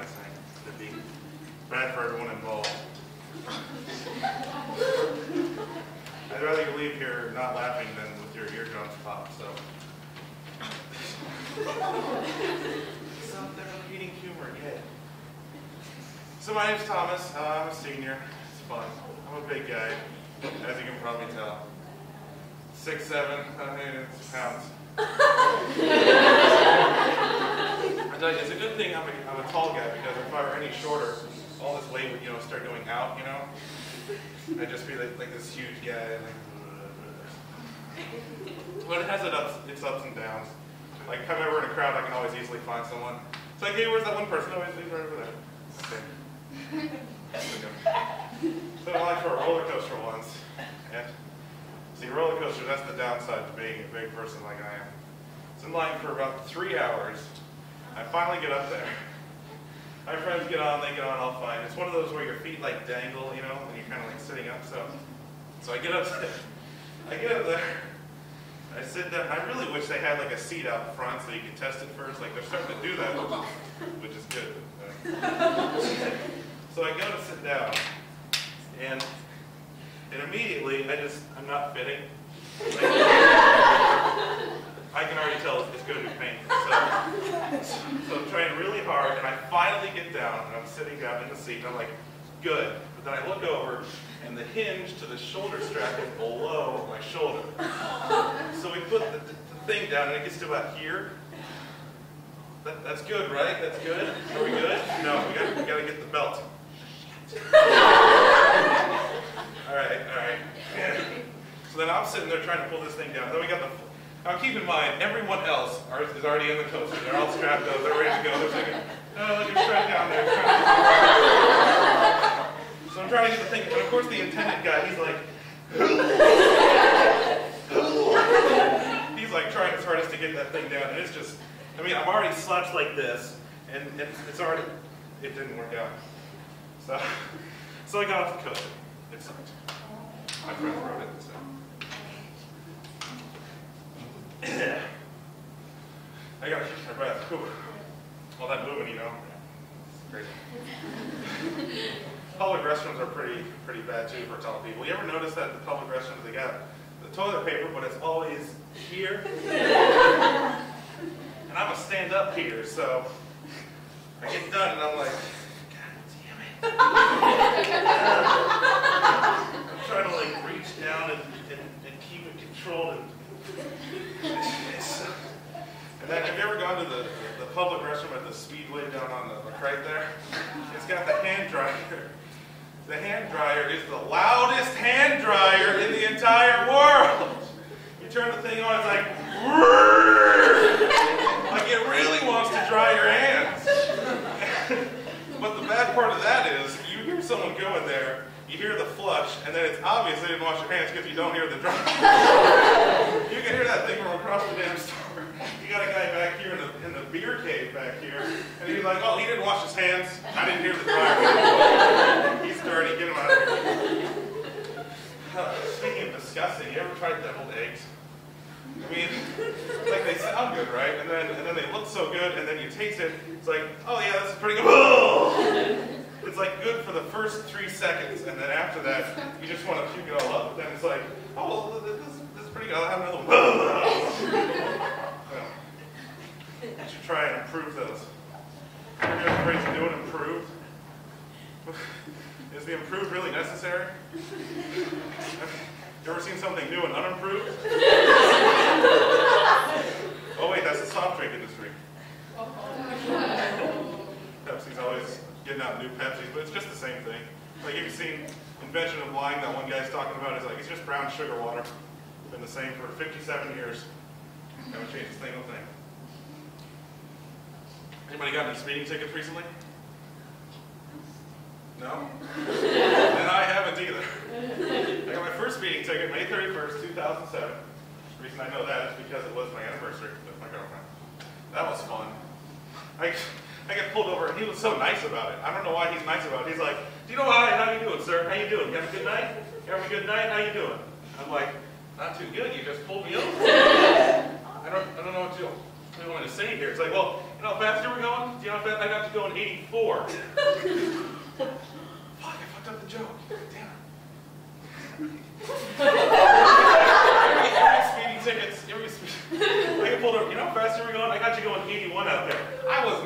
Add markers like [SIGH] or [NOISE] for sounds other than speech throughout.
It'd be bad for everyone involved. I'd rather you leave here not laughing than with your eardrums popped, so. so they're repeating humor again. So my name's Thomas. Uh, I'm a senior. It's fun. I'm a big guy, as you can probably tell. Six seven, I mean, it's pounds. [LAUGHS] It's a good thing I'm a, I'm a tall guy because if I were any shorter, all this weight would, you know, start going out, you know? I'd just be like, like this huge guy. Like, but it has its ups, its ups and downs. Like, if I'm in a crowd, I can always easily find someone. It's like, hey, where's that one person? Oh, he's right over there. Okay. So I went for a roller coaster once. And see, roller coaster, that's the downside to being a big person like I am. It's in line for about three hours. I finally get up there. My friends get on, they get on, all fine. It's one of those where your feet like dangle, you know, and you're kind of like sitting up. So, so I get up, there. I get up there. I sit down. I really wish they had like a seat out front so you could test it first. Like they're starting to do that, which is, which is good. so I go to sit down, and and immediately I just I'm not fitting. Like, I can already tell it's going to be painful. So, so I'm trying really hard, and I finally get down, and I'm sitting down in the seat, and I'm like, good. But then I look over, and the hinge to the shoulder strap is below my shoulder. So we put the, the, thing down, and it gets to about here. That, that's good, right? That's good? Are we good? No, we got we got to get the belt. all right, all right. So then I'm sitting there trying to pull this thing down. Then we got the now keep in mind, everyone else are, is already on the coaster. They're all strapped up. They're ready to go. They're thinking, oh, look, you're strapped down there. So I'm trying to get the thing, and of course the attendant guy, he's like, he's like trying his hardest to get that thing down, and it's just, I mean, I'm already slouched like this, and it's, it's already, it didn't work out. So, so I got off the coaster. It sucked. My friend wrote it, so. I gotta catch my breath. Whew. All that moving, you know. Crazy. [LAUGHS] public restrooms are pretty pretty bad too for tall people. You ever notice that the public restrooms they got the toilet paper, but it's always here? [LAUGHS] and I'm a stand up here, so I get done and I'm like, God damn it. [LAUGHS] I'm trying to like reach down and, and, and keep it controlled and and then have you ever gone to the, the public restroom at the Speedway down on the, right there? It's got the hand dryer. The hand dryer is the loudest hand dryer in the entire world. You turn the thing on, it's like, [LAUGHS] like it really wants to dry your hands. [LAUGHS] but the bad part of that is, you hear someone go in there, you hear the flush, and then it's obvious they didn't wash their hands because you don't hear the dry. [LAUGHS] you can hear that thing from across the damn store. You got a guy back here in the, in the beer cave back here, and he's like, oh, he didn't wash his hands. I didn't hear the dryer. [LAUGHS] he's dirty. Get him out of here. Uh, [SIGHS] speaking of disgusting, you ever tried deviled eggs? I mean, like they sound good, right? And then and then they look so good, and then you taste it. It's like, oh yeah, this is pretty good. [LAUGHS] It's like good for the first three seconds, and then after that, you just want to puke it all up. Then it's like, oh, well, this, this is pretty good. I'll have another one. [LAUGHS] I should try and improve those. Have you ever to do an improved? [LAUGHS] Is the improved really necessary? [LAUGHS] You ever seen something new and unimproved? oh wait, that's the soft drink industry. Pepsi's always getting out new Pepsis, but it's just the same thing. Like, have you seen Invention of Lying that one guy's talking about? It's like, it's just brown sugar water. Been the same for 57 years. Haven't changed a single thing. Anybody got any speeding tickets recently? No? and I haven't either. I got my first speeding ticket May 31st, 2007. The reason I know that is because it was my anniversary with my girlfriend. That was fun. I, I got pulled over, and he was so nice about it. I don't know why he's nice about it. He's like, do you know how, how you doing, sir? How you doing? You have a good night? You have a good night? How you doing? I'm like, not too good. You just pulled me over. I don't, I don't know what you, what you want me to say here. It's like, well, You know how fast you were going? Do you know how fast I got to go in 84? [LAUGHS] Fuck, I fucked up the joke. Damn it. [LAUGHS] Every speeding tickets, every I get pulled over. You know how fast you were going? I got you going 81 out there.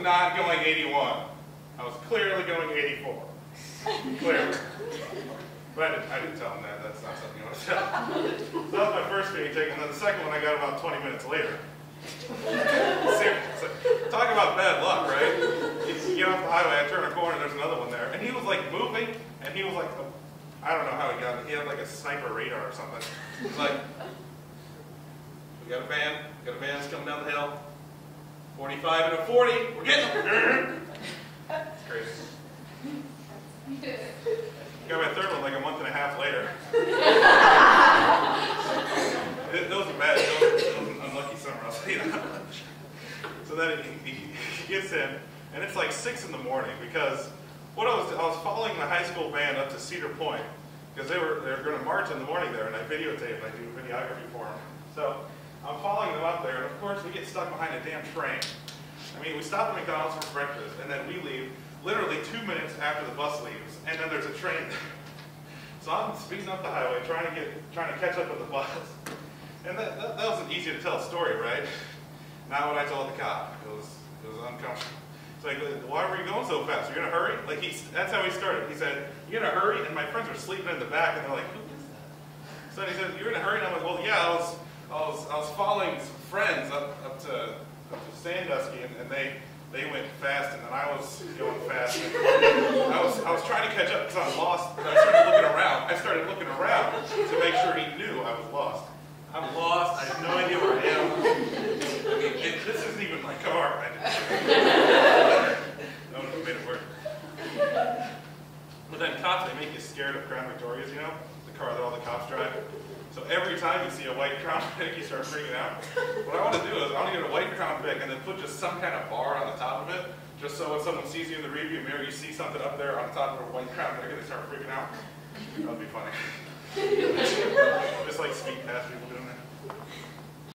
Not going 81. I was clearly going 84. Clearly. But I didn't, tell him that. That's not something you want to tell. So that was my first ticket, and then the second one I got about 20 minutes later. Seriously. Talk about bad luck, right? You get off the highway, I turn a corner, and there's another one there. And he was like moving, and he was like, I don't know how he got it. He had like a sniper radar or something. He's like, we got a van, we got a van's coming down the hill. 45 and a 40, we're getting them. It's crazy. Got my third one like a month and a half later. Th- Those are bad. Those, those unlucky summer, I'll tell you that much. So then he, he, gets in, and it's like six in the morning because what I was I was following the high school band up to Cedar Point because they were they were going to march in the morning there, and I videotaped. I do videography for them. So I'm following them up there, and of course we get stuck behind a damn train. I mean, we stop at McDonald's for breakfast, and then we leave literally two minutes after the bus leaves, and then there's a train. [LAUGHS] So I'm speeding up the highway, trying to get, trying to catch up with the bus. And that, that, that was an easy to tell a story, right? Not what I told the cop. It was, it was uncomfortable. It's like, why were you going so fast? You're gonna hurry? Like he, that's how he started. He said, "You're gonna hurry," and my friends are sleeping in the back, and they're like, "Who is that?" So he said, "You're gonna hurry," and I'm like, "Well, yeah, I was, I was, I was following some friends up, up to, up to Sandusky, and, and they, they went fast, and then I was going fast. And I was, I was trying to catch up because I'm lost. I started looking around. I started looking around to make sure he knew I was lost. I'm lost. I have no idea where I am. It, this isn't even my car. I no one made it work. But then cops, they make you scared of Crown Victorias, you know? Car that all the cops drive. So every time you see a white Crown [LAUGHS] Vic, you start freaking out. What I want to do is I want to get a white Crown Vic and then put just some kind of bar on the top of it, just so when someone sees you in the rearview mirror, you see something up there on top of a white Crown Vic and they start freaking out. That would be funny. [LAUGHS] just like speed past people doing that.